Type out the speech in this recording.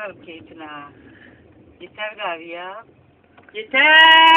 bakarım keyfine. ha. Yeter gari ya. Yeter!